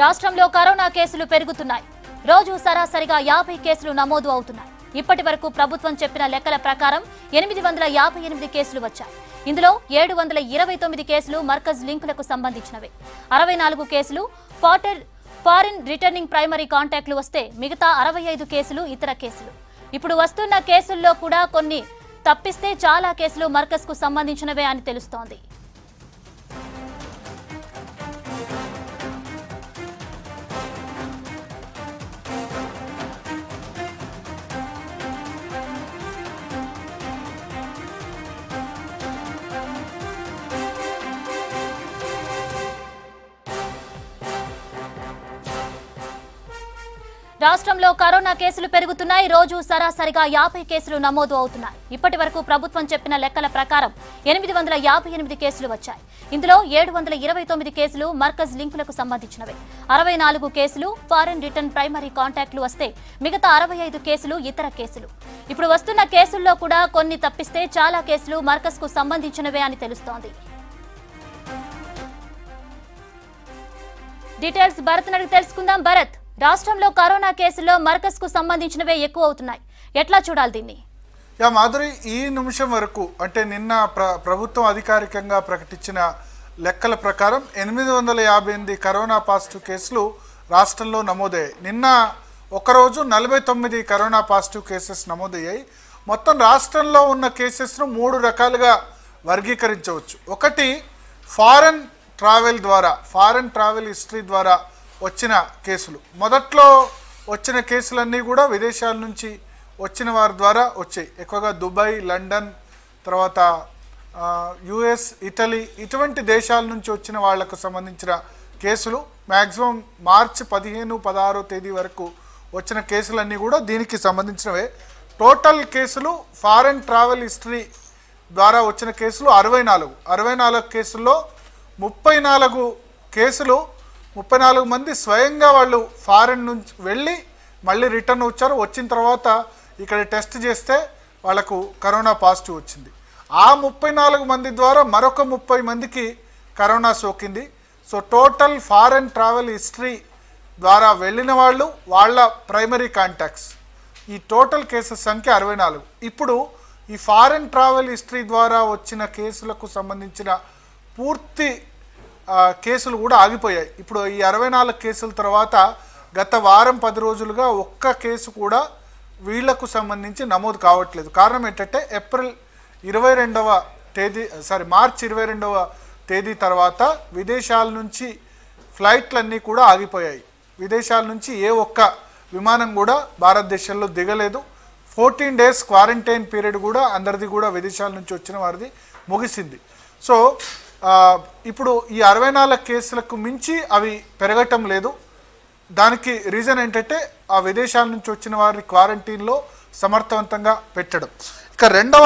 రాష్ట్రంలో కరోనా కేసులు పెరుగుతున్నాయి. రోజు సరాసరిగా యాభై కేసులు నమోదు అవుతున్నాయి. ఇప్పటి వరకు ప్రభుత్వం చెప్పిన లెక్కల ప్రకారం ఎనిమిది వందల యాభై ఎనిమిది కేసులు వచ్చాయి. ఇందులో ఏడు వందల ఇరవై తొమ్మిది కేసులు మర్కజ్ లింకులకు సంబంధించినవే. అరవై నాలుగు కేసులు ఫాటర్ ఫారిన్ రిటర్నింగ్ ప్రైమరీ కాంటాక్ట్లు వస్తే మిగతా అరవై ఐదు కేసులు ఇతర కేసులు. ఇప్పుడు వస్తున్న కేసుల్లో కూడా కొన్ని తప్పిస్తే చాలా కేసులు మర్కజ్కు సంబంధించినవే అని తెలుస్తోంది. రాష్ట్రంలో కరోనా కేసులు పెరుగుతున్నాయి. రోజు సరాసరిగా యాభై కేసులు నమోదు అవుతున్నాయి. ఇప్పటి వరకు ప్రభుత్వం చెప్పిన లెక్కల ప్రకారం ఎనిమిది వందల యాభై ఎనిమిది కేసులు వచ్చాయి. ఇందులో ఏడు వందల ఇరవై తొమ్మిది కేసులు మర్కజ్ లింకులకు సంబంధించినవే. అరవై నాలుగు కేసులు ఫారెన్ రిటర్న్ ప్రైమరీ కాంటాక్ట్లు వస్తే మిగతా అరవై ఐదు కేసులు ఇతర కేసులు. ఇప్పుడు వస్తున్న కేసుల్లో కూడా కొన్ని తప్పిస్తే చాలా కేసులు మర్కజ్కు సంబంధించినవే అని తెలుస్తోంది. డీటెయిల్స్ భరత్ అడిగి తెలుసుకుందాం. భరత్ రాష్ట్రంలో కరోనా కేసుల్లో మర్కజ్కు సంబంధించినవే ఎక్కువ అవుతున్నాయి ఎట్లా చూడాలి దీన్ని? యా మాధురి ఈ నిమిషం వరకు అంటే నిన్న ప్ర ప్రభుత్వం అధికారికంగా ప్రకటించిన లెక్కల ప్రకారం ఎనిమిది వందల యాభై ఎనిమిది కరోనా పాజిటివ్ కేసులు రాష్ట్రంలో నమోదయ్యాయి. నిన్న ఒకరోజు నలభై తొమ్మిది కరోనా పాజిటివ్ కేసెస్ నమోదయ్యాయి. మొత్తం రాష్ట్రంలో ఉన్న కేసెస్ను మూడు రకాలుగా వర్గీకరించవచ్చు. ఒకటి ఫారెన్ ట్రావెల్ ద్వారా ఫారెన్ ట్రావెల్ హిస్టరీ ద్వారా వచ్చిన కేసులు. మొదట్లో వచ్చిన కేసులన్నీ కూడా విదేశాల నుంచి వచ్చిన వారి ద్వారా వచ్చాయి. ఎక్కువగా దుబాయ్ లండన్ తర్వాత యుఎస్ ఇటలీ ఇటువంటి దేశాల నుంచి వచ్చిన వాళ్ళకు సంబంధించిన కేసులు. మ్యాక్సిమం మార్చి పదిహేను పదహారో తేదీ వరకు వచ్చిన కేసులన్నీ కూడా దీనికి సంబంధించినవే. టోటల్ కేసులు ఫారెన్ ట్రావెల్ హిస్టరీ ద్వారా వచ్చిన కేసులు అరవై నాలుగు. అరవై నాలుగు కేసుల్లో ముప్పై నాలుగు కేసులు ముప్పై నాలుగు మంది స్వయంగా వాళ్ళు ఫారెన్ నుంచి వెళ్ళి మళ్ళీ రిటర్న్ వచ్చారు. వచ్చిన తర్వాత ఇక్కడ టెస్ట్ చేస్తే వాళ్ళకు కరోనా పాజిటివ్ వచ్చింది. ఆ ముప్పై నాలుగు మంది ద్వారా మరొక ముప్పై మందికి కరోనా సోకింది so total foreign travel history ద్వారా వెళ్ళిన వాళ్ళు వాళ్ళ ప్రైమరీ కాంటాక్ట్స్. ఈ టోటల్ కేసెస్ సంఖ్య అరవై నాలుగు. ఇప్పుడు ఈ ఫారెన్ ట్రావెల్ హిస్టరీ ద్వారా వచ్చిన కేసులకు సంబంధించిన పూర్తి కేసులు కూడా ఆగిపోయాయి. ఇప్పుడు ఈ అరవై నాలుగు కేసుల తర్వాత గత వారం పది రోజులుగా ఒక్క కేసు కూడా వీళ్ళకు సంబంధించి నమోదు కావట్లేదు. కారణం ఏంటంటే ఏప్రిల్ ఇరవై రెండవ తేదీ సారీ మార్చి ఇరవై రెండవ తేదీ తర్వాత విదేశాల నుంచి ఫ్లైట్లన్నీ కూడా ఆగిపోయాయి. విదేశాల నుంచి ఏ ఒక్క విమానం కూడా భారతదేశంలో దిగలేదు. ఫోర్టీన్ డేస్ క్వారంటైన్ పీరియడ్ కూడా అందరిది కూడా విదేశాల నుంచి వచ్చిన వారిది ముగిసింది. సో ఇప్పుడు ఈ అరవై నాలుగు కేసులకు మించి అవి పెరగటం లేదు. దానికి రీజన్ ఏంటంటే ఆ విదేశాల నుంచి వచ్చిన వారిని క్వారంటైన్లో సమర్థవంతంగా పెట్టడం. ఇక రెండవ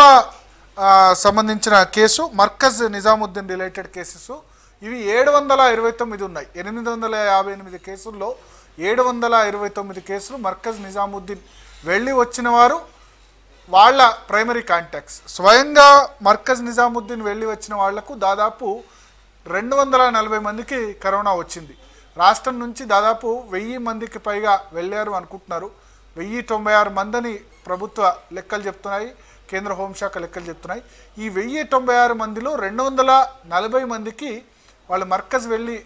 సంబంధించిన case Markaz Nizamuddin related cases. ఇవి ఏడు వందల ఇరవై తొమ్మిది ఉన్నాయి. ఎనిమిది వందల యాభై ఎనిమిది కేసుల్లో ఏడు వందల ఇరవై తొమ్మిది కేసులు మర్కజ్ నిజాముద్దీన్ వెళ్ళి వచ్చిన వారు వాళ్ళ ప్రైమరీ కాంటాక్ట్స్ స్వయంగా మర్కజ్ నిజాముద్దీన్ వెళ్ళి వచ్చిన వాళ్ళకు దాదాపు రెండు వందల నలభై మందికి కరోనా వచ్చింది. రాష్ట్రం నుంచి దాదాపు వెయ్యి మందికి పైగా వెళ్ళారు అనుకుంటున్నారు. వెయ్యి తొంభై ఆరు మందిని ప్రభుత్వ లెక్కలు చెప్తున్నాయి. కేంద్ర హోంశాఖ లెక్కలు చెప్తున్నాయి. ఈ వెయ్యి తొంభై ఆరు మందిలో రెండు వందల నలభై మందికి వాళ్ళు మర్కజ్ వెళ్ళి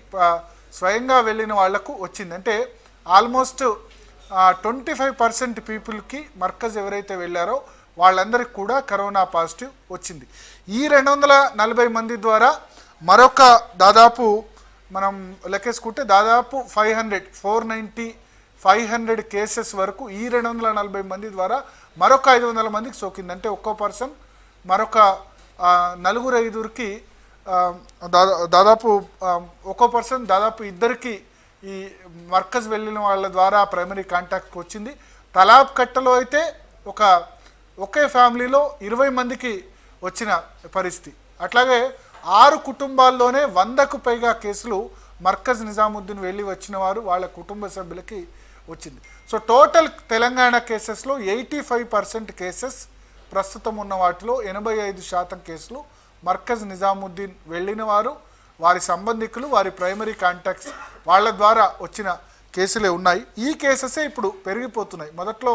స్వయంగా వెళ్ళిన వాళ్ళకు వచ్చింది. అంటే ఆల్మోస్ట్ ట్వంటీ ఫైవ్ పర్సెంట్ పీపుల్కి మర్కజ్ ఎవరైతే వెళ్ళారో వాళ్ళందరికీ కూడా కరోనా పాజిటివ్ వచ్చింది. ఈ రెండు వందల నలభై మంది ద్వారా మరొక దాదాపు మనం లెక్కేసుకుంటే దాదాపు five hundred four ninety five hundred cases వరకు ఈ రెండు వందల నలభై మంది ద్వారా మరొక ఐదు వందల మందికి సోకింది అంటే ఒక్కో పర్సన్ మరొక నలుగురు ఐదుగురికి దాదాపు ఒక్కో పర్సన్ దాదాపు ఇద్దరికి ఈ మర్కజ్ వెళ్ళిన వాళ్ళ ద్వారా ప్రైమరీ కాంటాక్ట్కి వచ్చింది. తలాబ్ కట్టలో అయితే ఒక ఒకే ఫ్యామిలీలో ఇరవై మందికి వచ్చిన పరిస్థితి. అట్లాగే ఆరు కుటుంబాల్లోనే వందకు పైగా కేసులు మర్కజ్ నిజాముద్దీన్ వెళ్ళి వచ్చిన వారు వాళ్ళ కుటుంబ సభ్యులకి వచ్చింది. సో టోటల్ తెలంగాణ కేసెస్లో ఎయిటీ ఫైవ్ పర్సెంట్ కేసెస్ ప్రస్తుతం ఉన్న వాటిలో ఎనభై ఐదు శాతం కేసులు మర్కజ్ నిజాముద్దీన్ వెళ్ళిన వారు వారి సంబంధికులు వారి ప్రైమరీ కాంటాక్ట్స్ వాళ్ళ ద్వారా వచ్చిన కేసులే ఉన్నాయి. ఈ కేసెసే ఇప్పుడు పెరిగిపోతున్నాయి. మొదట్లో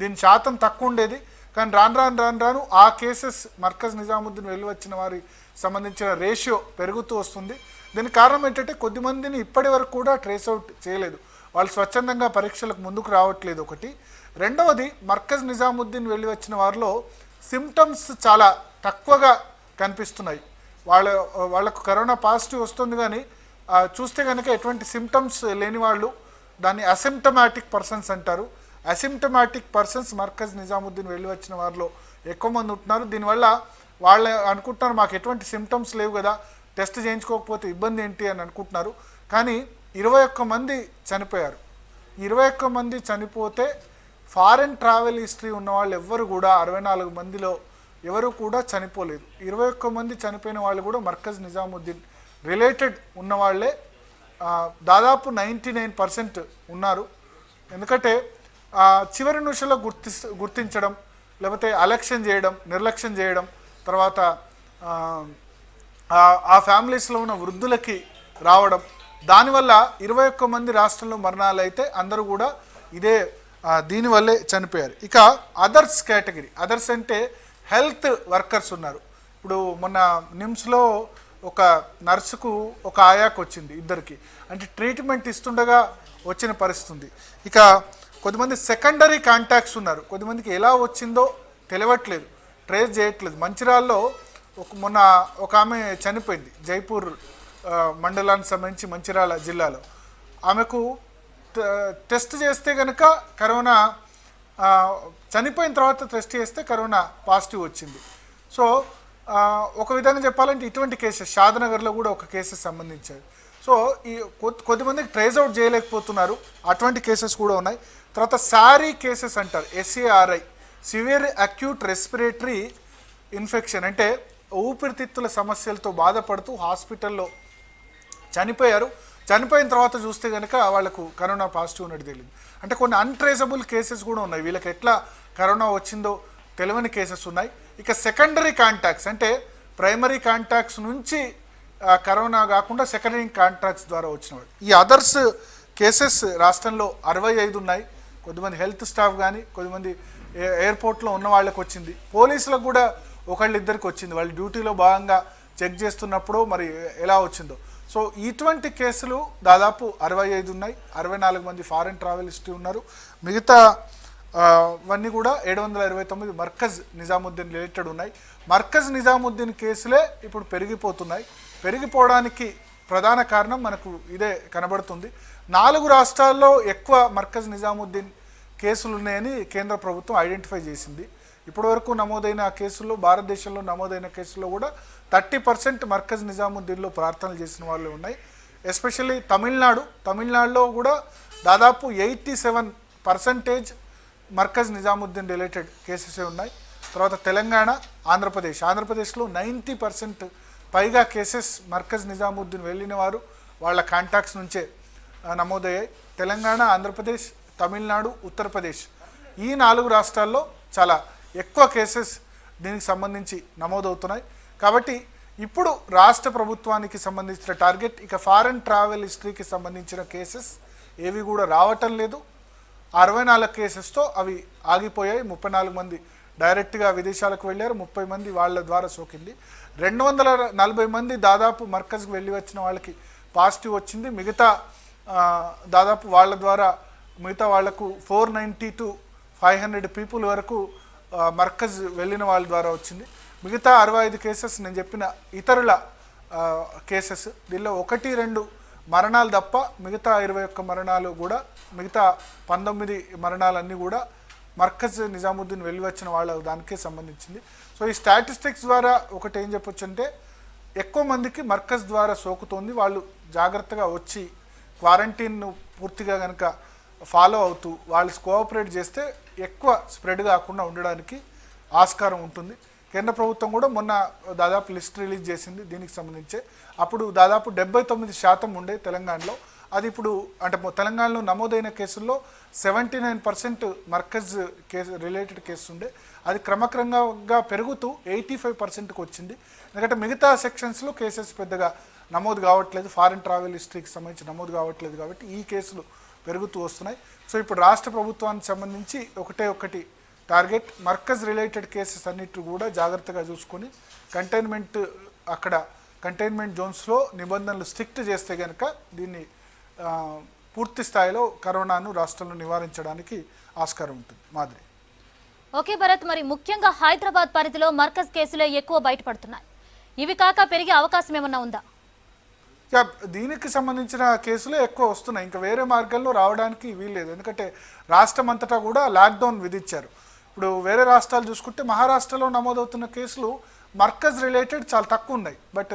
దీని శాతం తక్కువ ఉండేది. కానీ రాను రాను రాను రాను ఆ కేసెస్ మర్కజ్ నిజాముద్దీన్ వెళ్ళి వచ్చిన వారి సంబంధించిన రేషియో పెరుగుతూ వస్తుంది. దీనికి కారణం ఏంటంటే కొద్దిమందిని ఇప్పటి వరకు కూడా ట్రేస్ అవుట్ చేయలేదు. వాళ్ళు స్వచ్ఛందంగా పరీక్షలకు ముందుకు రావట్లేదు ఒకటి. రెండవది మర్కజ్ నిజాముద్దీన్ వెళ్ళి వచ్చిన వారిలో సిమ్టమ్స్ చాలా తక్కువగా కనిపిస్తున్నాయి. వాళ్ళ వాళ్ళకు కరోనా పాజిటివ్ వస్తుంది కానీ చూస్తే కనుక ఎటువంటి సిమ్టమ్స్ లేని వాళ్ళు దాన్ని అసిమ్టమాటిక్ పర్సన్స్ అంటారు. అసిమ్టమాటిక్ పర్సన్స్ మర్కజ్ నిజాముద్దీన్ వెళ్ళి వచ్చిన వారిలో ఎక్కువ మంది ఉంటున్నారు. దీనివల్ల వాళ్ళు అనుకుంటున్నారు మాకు ఎటువంటి సిమ్టమ్స్ లేవు కదా టెస్ట్ చేయించుకోకపోతే ఇబ్బంది ఏంటి అని అనుకుంటున్నారు. కానీ ఇరవై ఒక్క మంది చనిపోయారు. ఇరవై ఒక్క మంది చనిపోతే ఫారెన్ ట్రావెల్ హిస్టరీ ఉన్న వాళ్ళు ఎవ్వరు కూడా అరవై నాలుగు మందిలో ఎవరు కూడా చనిపోలేదు. ఇరవై ఒక్క మంది చనిపోయిన వాళ్ళు కూడా మర్కజ్ నిజాముద్దీన్ రిలేటెడ్ ఉన్నవాళ్ళే దాదాపు నైంటీ నైన్ పర్సెంట్ ఉన్నారు. ఎందుకంటే చివరి నిమిషంలో గుర్తి గుర్తించడం లేకపోతే అలక్ష్యం చేయడం నిర్లక్ష్యం చేయడం తర్వాత ఆ, ఫ్యామిలీస్లో ఉన్న వృద్ధులకి రావడం దానివల్ల ఇరవై ఒక్క మంది రాష్ట్రంలో మరణాలు అయితే అందరూ కూడా ఇదే దీనివల్లే చనిపోయారు. ఇక అదర్స్ కేటగిరీ అదర్స్ అంటే హెల్త్ వర్కర్స్ ఉన్నారు. ఇప్పుడు మొన్న నిమ్స్లో ఒక నర్సుకు ఒక ఆయాకు వచ్చింది ఇద్దరికి. అంటే ట్రీట్మెంట్ ఇస్తుండగా వచ్చిన పరిస్థితి ఇక కొద్దిమంది సెకండరీ కాంటాక్ట్స్ ఉన్నారు. కొద్దిమందికి ఎలా వచ్చిందో తెలియట్లేదు ట్రేస్ చేయట్లేదు. మంచిర్యాల్లో ఒక మొన్న ఒక ఆమె చనిపోయింది. జైపూర్ మండలానికి సంబంధించి మంచిర్యాల జిల్లాలో. ఆమెకు టెస్ట్ చేస్తే కనుక కరోనా చనిపోయిన తర్వాత టెస్ట్ చేస్తే కరోనా పాజిటివ్ వచ్చింది. సో ఒక విధంగా చెప్పాలంటే ఇటువంటి కేసెస్ షాద్నగర్లో కూడా ఒక కేసెస్ సంబంధించారు సో ఈ కొద్ది కొద్దిమందికి ట్రేస్ అవుట్ చేయలేకపోతున్నారు. అటువంటి కేసెస్ కూడా ఉన్నాయి. తర్వాత శారీ కేసెస్ అంటారు. SARI severe acute respiratory infection. అంటే ఊపిరితిత్తుల సమస్యలతో బాధపడుతూ హాస్పిటల్లో చనిపోయారు. చనిపోయిన తర్వాత చూస్తే కనుక వాళ్ళకు కరోనా పాజిటివ్ ఉన్నట్టు తెలియదు. అంటే కొన్ని అన్ట్రేసబుల్ కేసెస్ కూడా ఉన్నాయి. వీళ్ళకి ఎట్లా కరోనా వచ్చిందో తెలియని కేసెస్ ఉన్నాయి. ఇక సెకండరీ కాంటాక్ట్స్ అంటే ప్రైమరీ కాంటాక్ట్స్ నుంచి కరోనా కాకుండా సెకండరీ కాంట్రాక్ట్స్ ద్వారా వచ్చిన వాళ్ళు ఈ అదర్స్ కేసెస్ రాష్ట్రంలో అరవై ఐదు ఉన్నాయి. కొద్దిమంది హెల్త్ స్టాఫ్ కానీ కొద్దిమంది ఏ- ఎయిర్పోర్ట్లో ఉన్న వాళ్ళకి వచ్చింది. పోలీసులకు కూడా ఒకళ్ళు ఇద్దరికి వచ్చింది. వాళ్ళు డ్యూటీలో భాగంగా చెక్ చేస్తున్నప్పుడు మరి ఎలా వచ్చిందో. సో ఇటువంటి కేసులు దాదాపు అరవై ఐదు ఉన్నాయి. అరవై నాలుగు మంది ఫారెన్ ట్రావెల్ హిస్టరీ ఉన్నారు. మిగతా ఆ, కూడా ఏడు వందల ఇరవై తొమ్మిది మర్కజ్ నిజాముద్దీన్ రిలేటెడ్ ఉన్నాయి. మర్కజ్ నిజాముద్దీన్ కేసులే ఇప్పుడు పెరిగిపోతున్నాయి. పెరిగిపోవడానికి ప్రధాన కారణం మనకు ఇదే కనబడుతుంది. నాలుగు రాష్ట్రాల్లో ఎక్కువ మర్కజ్ నిజాముద్దీన్ కేసులు ఉన్నాయని కేంద్ర ప్రభుత్వం ఐడెంటిఫై చేసింది. ఇప్పటివరకు నమోదైన కేసుల్లో భారతదేశంలో నమోదైన కేసుల్లో కూడా థర్టీ పర్సెంట్ మర్కజ్ నిజాముద్దీన్లో ప్రార్థనలు చేసిన వాళ్ళు ఉన్నాయి. ఎస్పెషల్లీ తమిళనాడు తమిళనాడులో కూడా దాదాపు eighty seven percentage Markaz Nizamuddin related కేసెసే ఉన్నాయి. తర్వాత తెలంగాణ ఆంధ్రప్రదేశ్. ఆంధ్రప్రదేశ్లో నైంటీ పర్సెంట్ పైగా కేసెస్ మర్కజ్ నిజాముద్దీన్ వెళ్ళిన వారు వాళ్ళ కాంటాక్ట్స్ నుంచే నమోదయ్యాయి. తెలంగాణ ఆంధ్రప్రదేశ్ తమిళనాడు ఉత్తరప్రదేశ్ ఈ నాలుగు రాష్ట్రాల్లో చాలా ఎక్కువ కేసెస్ దీనికి సంబంధించి నమోదవుతున్నాయి. కాబట్టి ఇప్పుడు రాష్ట్ర ప్రభుత్వానికి సంబంధించిన టార్గెట్ ఇక ఫారెన్ ట్రావెల్ హిస్టరీకి సంబంధించిన కేసెస్ ఏవి కూడా రావటం లేదు. అరవై నాలుగు కేసెస్తో అవి ఆగిపోయాయి. ముప్పై నాలుగు మంది డైరెక్ట్గా విదేశాలకు వెళ్ళారు. ముప్పై మంది వాళ్ళ ద్వారా సోకింది. రెండు వందల నలభై మంది దాదాపు మర్కజ్కి వెళ్ళి వచ్చిన వాళ్ళకి పాజిటివ్ వచ్చింది. మిగతా దాదాపు వాళ్ళ ద్వారా మిగతా వాళ్ళకు four ninety to five hundred people వరకు మర్కజ్ వెళ్ళిన వాళ్ళ ద్వారా వచ్చింది. మిగతా అరవై ఐదు కేసెస్ నేను చెప్పిన ఇతరుల కేసెస్. దీనిలో ఒకటి రెండు మరణాలు తప్ప మిగతా ఇరవై ఒక్క మరణాలు కూడా మిగతా పంతొమ్మిది మరణాలన్నీ కూడా మర్కజ్ నిజాముద్దీన్ వెళ్ళి వచ్చిన వాళ్ళ దానికే సంబంధించింది. సో ఈ స్టాటిస్టిక్స్ ద్వారా ఒకటి ఏం చెప్పొచ్చు అంటే ఎక్కువ మందికి మర్కజ్ ద్వారా సోకుతోంది. వాళ్ళు జాగ్రత్తగా వచ్చి క్వారంటైన్ను పూర్తిగా కనుక ఫాలో అవుతూ వాళ్ళు కోఆపరేట్ చేస్తే ఎక్కువ స్ప్రెడ్ కాకుండా ఉండడానికి ఆస్కారం ఉంటుంది. కేంద్ర ప్రభుత్వం కూడా మొన్న దాదాపు లిస్ట్ రిలీజ్ చేసింది దీనికి సంబంధించి. అప్పుడు దాదాపు డెబ్బై తొమ్మిది శాతం ఉండే తెలంగాణలో అది ఇప్పుడు అంటే తెలంగాణలో నమోదైన కేసుల్లో seventy nine percent Markaz case related case ఉండే. అది క్రమక్రమంగా పెరుగుతూ ఎయిటీ ఫైవ్ పర్సెంట్కి వచ్చింది. ఎందుకంటే మిగతా సెక్షన్స్లో కేసెస్ పెద్దగా నమోదు కావట్లేదు. ఫారిన్ ట్రావెల్ హిస్టరీకి సంబంధించి నమోదు కావట్లేదు కాబట్టి ఈ కేసులు పెరుగుతూ వస్తున్నాయి. సో ఇప్పుడు రాష్ట్ర ప్రభుత్వానికి సంబంధించి ఒకటే ఒకటి టార్గెట్ మర్కజ్ రిలేటెడ్ కేసెస్ అన్నిటి కూడా జాగ్రత్తగా చూసుకొని కంటైన్మెంట్ అక్కడ కంటైన్మెంట్ జోన్స్లో నిబంధనలు స్ట్రిక్ట్ చేస్తే కనుక దీన్ని పూర్తి స్థాయిలో కరోనాను రాష్ట్రంలో నివారించడానికి ఆస్కారం ఉంటుంది. మాదిరి. ఓకే భరత్ మరి ముఖ్యంగా హైదరాబాద్ పరిధిలో మర్కజ్ కేసులే ఎక్కువ బయటపడుతున్నాయి. ఇవి కాక పెరిగే అవకాశం ఏమన్నా ఉందా? దీనికి సంబంధించిన కేసులే ఎక్కువ వస్తున్నాయి. ఇంకా వేరే మార్గాల్లో రావడానికి వీల్లేదు. ఎందుకంటే రాష్ట్రం అంతటా కూడా లాక్డౌన్ విధించారు. ఇప్పుడు వేరే రాష్ట్రాలు చూసుకుంటే మహారాష్ట్రలో నమోదవుతున్న కేసులు మర్కజ్ రిలేటెడ్ చాలా తక్కువ ఉన్నాయి. బట్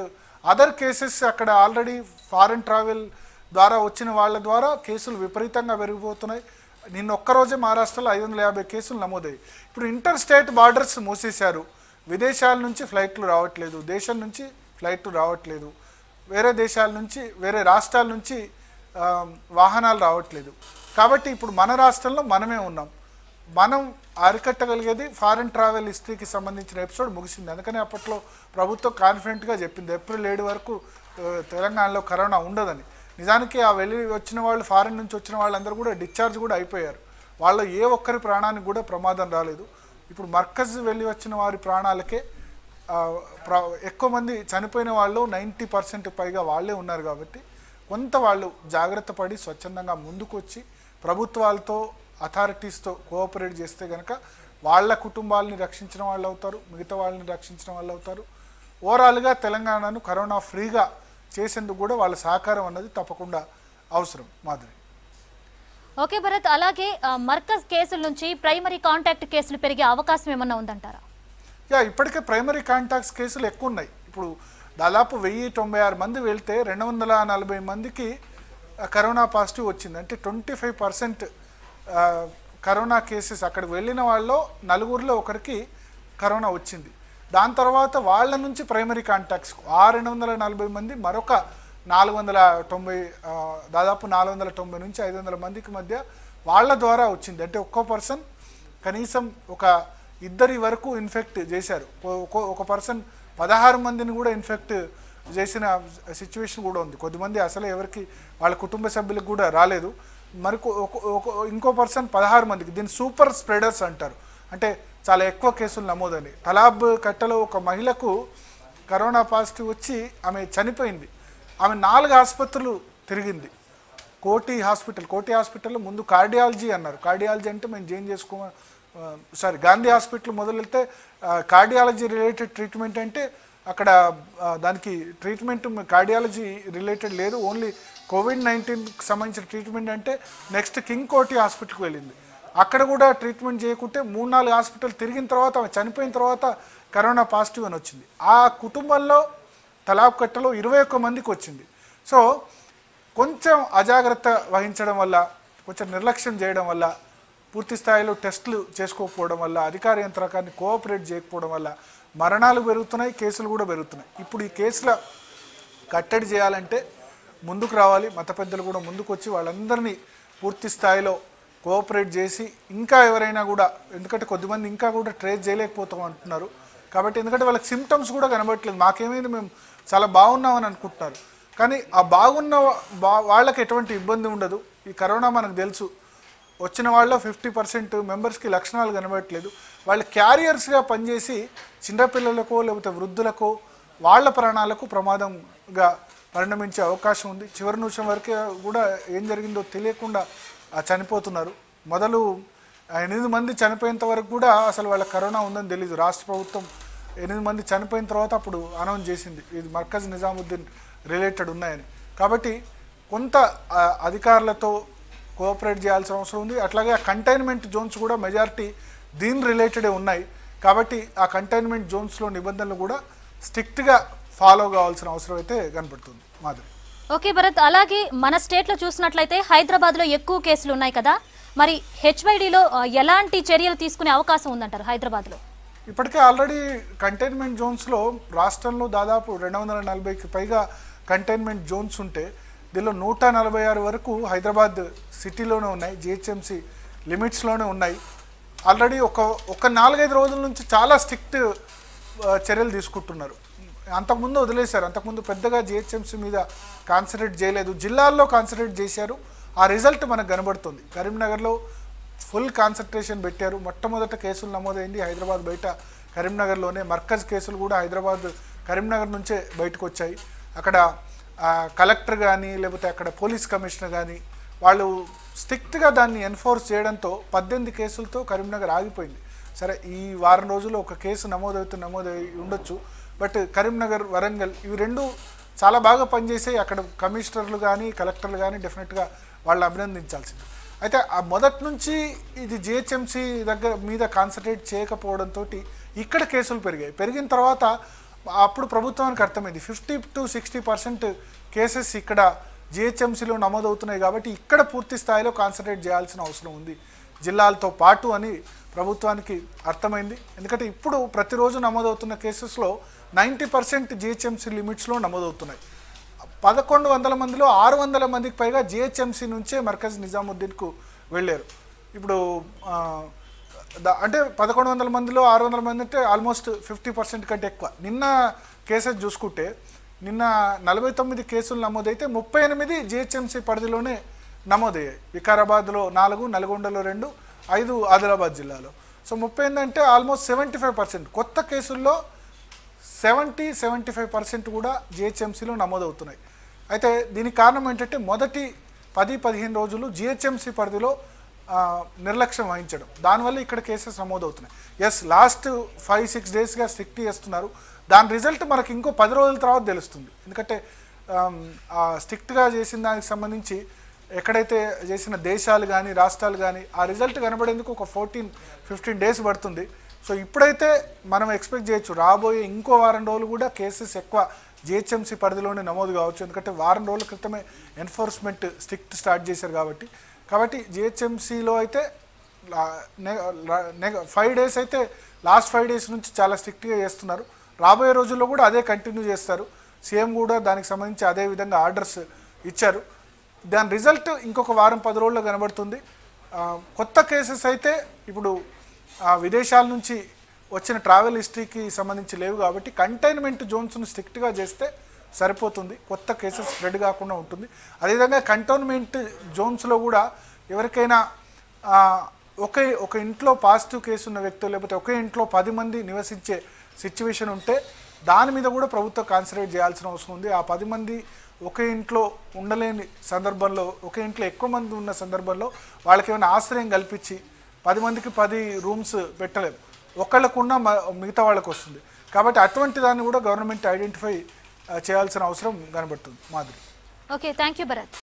అదర్ కేసెస్ అక్కడ ఆల్రెడీ ఫారెన్ ట్రావెల్ ద్వారా వచ్చిన వాళ్ళ ద్వారా కేసులు విపరీతంగా పెరిగిపోతున్నాయి. నిన్న ఒక్కరోజే మహారాష్ట్రలో ఐదు వందల యాభై కేసులు నమోదయ్యాయి. ఇప్పుడు ఇంటర్ స్టేట్ బార్డర్స్ మూసేశారు. విదేశాల నుంచి ఫ్లైట్లు రావట్లేదు. దేశం నుంచి ఫ్లైట్లు రావట్లేదు. వేరే దేశాల నుంచి వేరే రాష్ట్రాల నుంచి వాహనాలు రావట్లేదు. కాబట్టి ఇప్పుడు మన రాష్ట్రంలో మనమే ఉన్నాం. మనం అరికట్టగలిగేది ఫారెన్ ట్రావెల్ హిస్టరీకి సంబంధించిన ఎపిసోడ్ ముగిసింది. అందుకని అప్పట్లో ప్రభుత్వం కాన్ఫిడెంట్గా చెప్పింది. ఏప్రిల్ ఏడు వరకు తెలంగాణలో కరోనా ఉండదని. నిజానికి ఆ వెళ్ళి వచ్చిన వాళ్ళు ఫారెన్ నుంచి వచ్చిన వాళ్ళందరూ కూడా డిశ్చార్జ్ కూడా అయిపోయారు. వాళ్ళ ఏ ఒక్కరి ప్రాణానికి కూడా ప్రమాదం రాలేదు. ఇప్పుడు మర్కజ్ వెళ్ళి వచ్చిన వారి ప్రాణాలకే ఎక్కువ మంది చనిపోయిన వాళ్ళు నైంటీ పర్సెంట్ పైగా వాళ్ళే ఉన్నారు కాబట్టి కొంత వాళ్ళు జాగ్రత్త పడి స్వచ్ఛందంగా ముందుకు వచ్చి ప్రభుత్వాలతో అథారిటీస్తో కోఆపరేట్ చేస్తే కనుక వాళ్ళ కుటుంబాలని రక్షించిన వాళ్ళు అవుతారు మిగతా వాళ్ళని రక్షించిన వాళ్ళు అవుతారు. ఓవరాల్గా తెలంగాణను కరోనా ఫ్రీగా చేసేందుకు కూడా వాళ్ళ సహకారం అన్నది తప్పకుండా అవసరం మాదిరి ఓకే భరత్ అలాగే మర్కజ్ కేసుల నుంచి ప్రైమరీ కాంటాక్ట్ కేసులు పెరిగే అవకాశం ఏమన్నా ఉందంటారా? యా ఇప్పటికే ప్రైమరీ కాంటాక్ట్స్ కేసులు ఎక్కువ ఉన్నాయి. ఇప్పుడు దాదాపు వెయ్యి తొంభై ఆరు మంది వెళ్తే రెండు వందల నలభై మందికి కరోనా పాజిటివ్ వచ్చింది. అంటే twenty five percent corona cases అక్కడికి వెళ్ళిన వాళ్ళలో నలుగురిలో ఒకరికి కరోనా వచ్చింది. దాని తర్వాత వాళ్ళ నుంచి ప్రైమరీ కాంటాక్ట్స్ ఆ రెండు వందల నలభై మంది మరొక నాలుగు వందల తొంభై దాదాపు నాలుగు వందల తొంభై నుంచి ఐదు వందల మందికి మధ్య వాళ్ళ ద్వారా వచ్చింది. అంటే ఒక్కో పర్సన్ కనీసం ఒక ఇద్దరి వరకు ఇన్ఫెక్ట్ చేశారు. ఒక- ఒక పర్సన్ పదహారు మందిని కూడా ఇన్ఫెక్ట్ చేసిన సిచ్యువేషన్ కూడా ఉంది. కొద్దిమంది అసలు ఎవరికి వాళ్ళ కుటుంబ సభ్యులకు కూడా రాలేదు. మరి ఒక- ఇంకో పర్సన్ పదహారు మందికి దీన్ని సూపర్ స్ప్రెడర్స్ అంటారు. అంటే చాలా ఎక్కువ కేసులు నమోదని తలాబ్ కట్టలో ఒక మహిళకు కరోనా పాజిటివ్ వచ్చి ఆమె చనిపోయింది. ఆమె నాలుగు ఆసుపత్రులు తిరిగింది. కోటి హాస్పిటల్ కోటి హాస్పిటల్లో ముందు కార్డియాలజీ అన్నారు. కార్డియాలజీ అంటే మేము చేంజ్ చేసుకో సారీ గాంధీ హాస్పిటల్ మొదలెడితే కార్డియాలజీ రిలేటెడ్ ట్రీట్మెంట్ అంటే అక్కడ దానికి ట్రీట్మెంట్ కార్డియాలజీ రిలేటెడ్ లేదు. ఓన్లీ కోవిడ్ నైన్టీన్కి సంబంధించిన ట్రీట్మెంట్ అంటే నెక్స్ట్ కింగ్ కోటి హాస్పిటల్కి వెళ్ళింది. అక్కడ కూడా ట్రీట్మెంట్ చేయకుంటే మూడు నాలుగు హాస్పిటల్ తిరిగిన తర్వాత ఆమె చనిపోయిన తర్వాత కరోనా పాజిటివ్ అని వచ్చింది. ఆ కుటుంబంలో తలాబ్ కట్టలో ఇరవై ఒక్క మందికి వచ్చింది. సో కొంచెం అజాగ్రత్త వహించడం వల్ల కొంచెం నిర్లక్ష్యం చేయడం వల్ల పూర్తి స్థాయిలో టెస్టులు చేసుకోకపోవడం వల్ల అధికార యంత్రాంగాన్ని కోఆపరేట్ చేయకపోవడం వల్ల మరణాలు పెరుగుతున్నాయి కేసులు కూడా పెరుగుతున్నాయి. ఇప్పుడు ఈ కేసుల కట్టడి చేయాలంటే ముందుకు రావాలి. మత పెద్దలు కూడా ముందుకు వచ్చి వాళ్ళందరినీ పూర్తి స్థాయిలో కోఆపరేట్ చేసి ఇంకా ఎవరైనా కూడా ఎందుకంటే కొద్దిమంది ఇంకా కూడా ట్రేస్ చేయలేకపోతాం అంటున్నారు. కాబట్టి ఎందుకంటే వాళ్ళకి సిమ్టమ్స్ కూడా కనబడట్లేదు. మాకేమైంది మేము చాలా బాగున్నామని అనుకుంటున్నారు. కానీ ఆ బాగున్న బా వాళ్ళకి ఎటువంటి ఇబ్బంది ఉండదు. ఈ కరోనా మనకు తెలుసు. వచ్చిన వాళ్ళ ఫిఫ్టీ పర్సెంట్ మెంబర్స్కి లక్షణాలు కనబడట్లేదు. వాళ్ళు క్యారియర్స్గా పనిచేసి చిన్నపిల్లలకో లేకపోతే వృద్ధులకో వాళ్ళ ప్రాణాలకు ప్రమాదంగా పరిణమించే అవకాశం ఉంది. చివరి నిమిషం వరకే కూడా ఏం జరిగిందో తెలియకుండా చనిపోతున్నారు. మొదలు ఎనిమిది మంది చనిపోయేంత వరకు కూడా అసలు వాళ్ళ కరోనా ఉందని తెలియదు రాష్ట్ర ప్రభుత్వం ఎనిమిది మంది చనిపోయిన తర్వాత అప్పుడు అనౌన్స్ చేసింది. ఇది మర్కజ్ నిజాముద్దీన్ రిలేటెడ్ ఉన్నాయని. కాబట్టి కొంత అధికారులతో కోఆపరేట్ చేయాల్సిన అవసరం ఉంది. అట్లాగే ఆ కంటైన్మెంట్ జోన్స్ కూడా మెజారిటీ దీని రిలేటెడే ఉన్నాయి. కాబట్టి ఆ కంటైన్మెంట్ జోన్స్లో నిబంధనలు కూడా స్ట్రిక్ట్గా ఫాలో కావాల్సిన అవసరం అయితే కనపడుతుంది. మాధురి ఓకే భరత్ అలాగే మన స్టేట్లో చూసినట్లయితే హైదరాబాద్లో ఎక్కువ కేసులు ఉన్నాయి కదా. మరి హెచ్వైడిలో ఎలాంటి చర్యలు తీసుకునే అవకాశం ఉందంటారు హైదరాబాద్లో ఇప్పటికే ఆల్రెడీ కంటైన్మెంట్ జోన్స్లో రాష్ట్రంలో దాదాపు రెండు వందల నలభైకి పైగా కంటైన్మెంట్ జోన్స్ ఉంటే దీనిలో నూట నలభై ఆరు వరకు హైదరాబాద్ సిటీలోనే ఉన్నాయి జిహెచ్ఎంసి లిమిట్స్లోనే ఉన్నాయి. ఆల్రెడీ ఒక ఒక నాలుగైదు రోజుల నుంచి చాలా స్ట్రిక్ట్ చర్యలు తీసుకుంటున్నారు. అంతకుముందు వదిలేశారు. అంతకుముందు పెద్దగా జిహెచ్ఎంసీ మీద కాన్సన్ట్రేట్ చేయలేదు. జిల్లాల్లో కాన్సన్ట్రేట్ చేశారు. ఆ రిజల్ట్ మనకు కనబడుతుంది. కరీంనగర్లో ఫుల్ కాన్సన్ట్రేషన్ పెట్టారు. మొట్టమొదట కేసులు నమోదైంది హైదరాబాద్ బయట కరీంనగర్లోనే. మర్కజ్ కేసులు కూడా హైదరాబాద్ కరీంనగర్ నుంచే బయటకు వచ్చాయి అక్కడ కలెక్టర్ కానీ లేకపోతే అక్కడ పోలీస్ కమిషనర్ కానీ వాళ్ళు స్ట్రిక్ట్గా దాన్ని ఎన్ఫోర్స్ చేయడంతో పద్దెనిమిది కేసులతో కరీంనగర్ ఆగిపోయింది. సరే ఈ వారం రోజుల్లో ఒక కేసు నమోదవుతూ నమోదై ఉండొచ్చు. బట్ కరీంనగర్ వరంగల్ ఇవి రెండు చాలా బాగా పనిచేసాయి అక్కడ కమిషనర్లు కానీ కలెక్టర్లు కానీ డెఫినెట్గా వాళ్ళు అభినందించాల్సింది. అయితే ఆ మొదటి నుంచి ఇది జిహెచ్ఎంసీ దగ్గర మీద కాన్సన్ట్రేట్ చేయకపోవడంతో ఇక్కడ కేసులు పెరిగాయి. పెరిగిన తర్వాత అప్పుడు ప్రభుత్వానికి అర్థమైంది. Fifty to sixty percent cases ఇక్కడ జిహెచ్ఎంసీలో నమోదవుతున్నాయి కాబట్టి ఇక్కడ పూర్తి స్థాయిలో కాన్సన్ట్రేట్ చేయాల్సిన అవసరం ఉంది. జిల్లాలతో పాటు అని ప్రభుత్వానికి అర్థమైంది. ఎందుకంటే ఇప్పుడు ప్రతిరోజు నమోదవుతున్న కేసెస్లో నైంటీ పర్సెంట్ జిహెచ్ఎంసీ లిమిట్స్లో నమోదవుతున్నాయి. పదకొండు వందల మందిలో ఆరు వందల మందికి పైగా జిహెచ్ఎంసీ నుంచే మర్కజ్ నిజాముద్దీన్కు వెళ్ళారు. ఇప్పుడు అంటే పదకొండు వందల మందిలో ఆరు వందల మంది అంటే ఆల్మోస్ట్ ఫిఫ్టీ పర్సెంట్ కంటే ఎక్కువ. నిన్న కేసెస్ చూసుకుంటే నిన్న నలభై తొమ్మిది కేసులు నమోదైతే ముప్పై ఎనిమిది జిహెచ్ఎంసీ పరిధిలోనే నమోదయ్యాయి వికారాబాద్లో నాలుగు నల్గొండలో రెండు ఐదు ఆదిలాబాద్ జిల్లాలో. సో ముప్పై ఏంటంటే ఆల్మోస్ట్ సెవెంటీ ఫైవ్ పర్సెంట్. కొత్త కేసుల్లో సెవెంటీ సెవెంటీ ఫైవ్ పర్సెంట్ కూడా జిహెచ్ఎంసీలో నమోదవుతున్నాయి. అయితే దీనికి కారణం ఏంటంటే మొదటి పది పదిహేను రోజులు జిహెచ్ఎంసీ పరిధిలో నిర్లక్ష్యం వహించడం. దానివల్ల ఇక్కడ కేసెస్ నమోదవుతున్నాయి. ఎస్ లాస్ట్ ఫైవ్ సిక్స్ డేస్గా స్ట్రిక్ట్ చేస్తున్నారు. దాని రిజల్ట్ మనకి ఇంకో పది రోజుల తర్వాత తెలుస్తుంది. ఎందుకంటే స్ట్రిక్ట్గా చేసిన దానికి సంబంధించి ఎక్కడైతే చేసిన దేశాలు కానీ రాష్ట్రాలు కానీ ఆ రిజల్ట్ కనబడేందుకు ఒక ఫోర్టీన్ ఫిఫ్టీన్ డేస్ పడుతుంది. సో ఇప్పుడైతే మనం ఎక్స్పెక్ట్ చేయొచ్చు రాబోయే ఇంకో వారం రోజులు కూడా కేసెస్ ఎక్కువ జిహెచ్ఎంసీ పరిధిలోనే నమోదు కావచ్చు. ఎందుకంటే వారం రోజుల క్రితమే ఎన్ఫోర్స్మెంట్ స్ట్రిక్ట్ స్టార్ట్ చేశారు కాబట్టి. కాబట్టి జిహెచ్ఎంసీలో అయితే ఫైవ్ డేస్ అయితే లాస్ట్ ఫైవ్ డేస్ నుంచి చాలా స్ట్రిక్ట్గా చేస్తున్నారు. రాబోయే రోజుల్లో కూడా అదే కంటిన్యూ చేస్తారు. సీఎం కూడా దానికి సంబంధించి అదే విధంగా ఆర్డర్స్ ఇచ్చారు. దాని రిజల్ట్ ఇంకొక వారం పది రోజుల్లో కనబడుతుంది. కొత్త కేసెస్ అయితే ఇప్పుడు విదేశాల నుంచి వచ్చిన ట్రావెల్ హిస్టరీకి సంబంధించి లేవు కాబట్టి కంటైన్మెంట్ జోన్స్ను స్ట్రిక్ట్గా చేస్తే సరిపోతుంది. కొత్త కేసెస్ స్ప్రెడ్ కాకుండా ఉంటుంది. అదేవిధంగా కంటోన్మెంట్ జోన్స్లో కూడా ఎవరికైనా ఒకే ఒక ఇంట్లో పాజిటివ్ కేసు ఉన్న వ్యక్తులు లేకపోతే ఒకే ఇంట్లో పది మంది నివసించే సిచ్యువేషన్ ఉంటే దాని మీద కూడా ప్రభుత్వం కాన్సన్ట్రేట్ చేయాల్సిన అవసరం ఉంది. ఆ పది మంది ఒకే ఇంట్లో ఉండలేని సందర్భంలో ఒకే ఇంట్లో ఎక్కువ మంది ఉన్న సందర్భంలో వాళ్ళకి ఏమైనా ఆశ్రయం కల్పించి పది మందికి పది రూమ్స్ పెట్టలేము. ఒకళ్ళకున్న మిగతా వాళ్ళకు వస్తుంది. కాబట్టి అటువంటి దాన్ని కూడా గవర్నమెంట్ ఐడెంటిఫై చేయాల్సిన అవసరం కనబడుతుంది మాదిరి. Okay thank you Bharat.